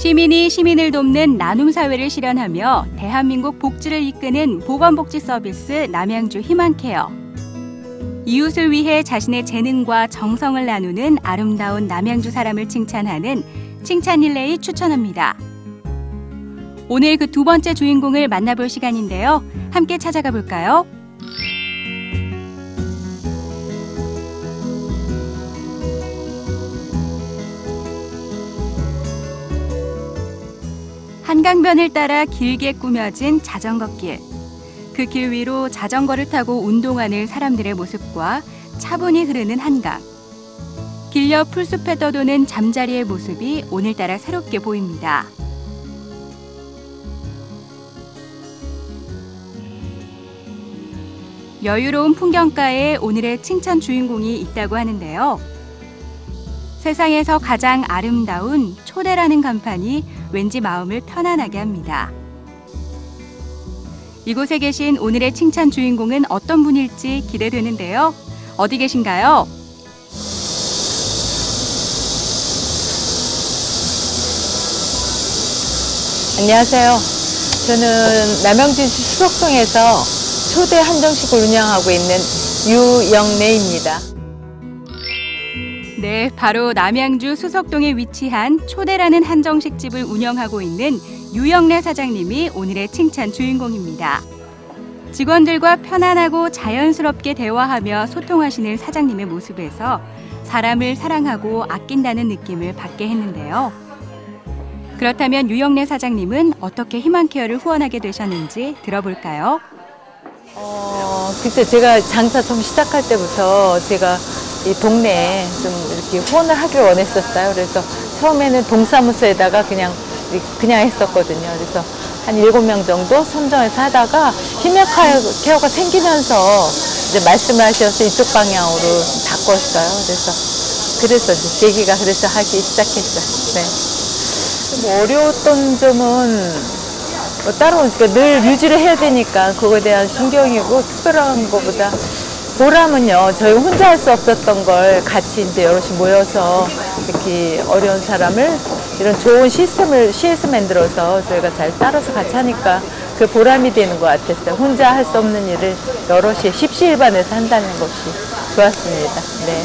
시민이 시민을 돕는 나눔 사회를 실현하며 대한민국 복지를 이끄는 보건복지 서비스 남양주 희망케어. 이웃을 위해 자신의 재능과 정성을 나누는 아름다운 남양주 사람을 칭찬하는 칭찬 릴레이 추천합니다. 오늘 그 두 번째 주인공을 만나볼 시간인데요. 함께 찾아가 볼까요? 한강변을 따라 길게 꾸며진 자전거 길. 그 길 위로 자전거를 타고 운동하는 사람들의 모습과 차분히 흐르는 한강. 길옆 풀숲에 떠도는 잠자리의 모습이 오늘따라 새롭게 보입니다. 여유로운 풍경가에 오늘의 칭찬 주인공이 있다고 하는데요. 세상에서 가장 아름다운 초대라는 간판이 왠지 마음을 편안하게 합니다. 이곳에 계신 오늘의 칭찬 주인공은 어떤 분일지 기대되는데요. 어디 계신가요? 안녕하세요. 저는 남양주시 수석동에서 초대 한정식을 운영하고 있는 유영래입니다. 네, 바로 남양주 수석동에 위치한 초대라는 한정식 집을 운영하고 있는 유영래 사장님이 오늘의 칭찬 주인공입니다. 직원들과 편안하고 자연스럽게 대화하며 소통하시는 사장님의 모습에서 사람을 사랑하고 아낀다는 느낌을 받게 했는데요. 그렇다면 유영래 사장님은 어떻게 희망 케어를 후원하게 되셨는지 들어볼까요? 어, 글쎄 제가 장사 처음 시작할 때부터 제가 이 동네에 좀 이렇게 후원을 하길 원했었어요. 그래서 처음에는 동사무소에다가 그냥 그냥 했었거든요. 그래서 한 일곱 명 정도 선정해서 하다가 희망케어가 생기면서 이제 말씀을 하셔서 이쪽 방향으로 바꿨어요. 그래서 그래서 이제 계기가 그래서 하기 시작했죠. 네. 좀 어려웠던 점은 뭐 따로 그러니까 늘 유지를 해야 되니까 그거에 대한 신경이고 특별한 것보다 보람은요 저희 혼자 할 수 없었던 걸 같이 이제 여럿이 모여서 이렇게 어려운 사람을 이런 좋은 시스템을 시에서 만들어서 저희가 잘 따라서 같이 하니까 그 보람이 되는 것 같았어요. 혼자 할 수 없는 일을 여럿이 십시일반에서 한다는 것이 좋았습니다. 네.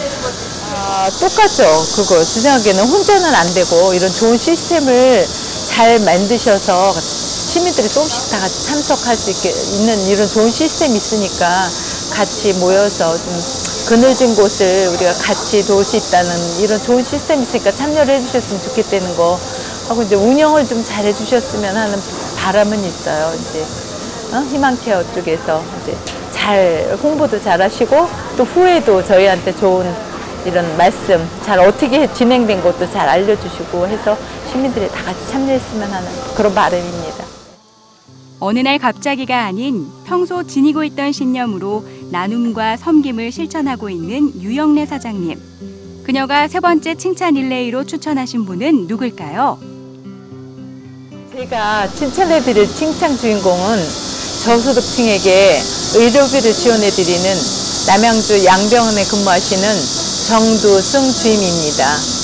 아, 똑같죠. 그거. 제 생각에는 혼자는 안 되고 이런 좋은 시스템을 잘 만드셔서 시민들이 조금씩 다 같이 참석할 수 있게 있는 이런 좋은 시스템이 있으니까 같이 모여서 좀 그늘진 곳을 우리가 같이 도울 수 있다는 이런 좋은 시스템이 있으니까 참여를 해주셨으면 좋겠다는 거 하고 이제 운영을 좀 잘 해주셨으면 하는 바람은 있어요. 이제 어? 희망케어 쪽에서 이제 잘 홍보도 잘 하시고 또 후에도 저희한테 좋은 이런 말씀 잘 어떻게 진행된 것도 잘 알려주시고 해서 시민들이 다 같이 참여했으면 하는 그런 바람입니다. 어느 날 갑자기가 아닌 평소 지니고 있던 신념으로 나눔과 섬김을 실천하고 있는 유영래 사장님. 그녀가 세 번째 칭찬 릴레이로 추천하신 분은 누굴까요? 제가 칭찬해드릴 칭찬 주인공은 저소득층에게 의료비를 지원해드리는 남양주 양병원에 근무하시는 정두승 주임입니다.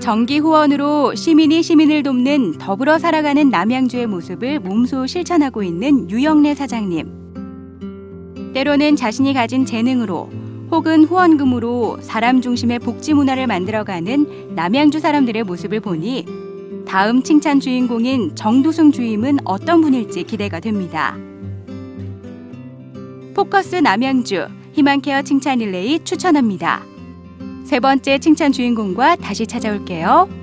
정기 후원으로 시민이 시민을 돕는 더불어 살아가는 남양주의 모습을 몸소 실천하고 있는 유영래 사장님. 때로는 자신이 가진 재능으로 혹은 후원금으로 사람 중심의 복지 문화를 만들어가는 남양주 사람들의 모습을 보니 다음 칭찬 주인공인 정두승 주임은 어떤 분일지 기대가 됩니다. 포커스 남양주 희망케어 칭찬 릴레이 추천합니다. 세 번째 칭찬 주인공과 다시 찾아올게요.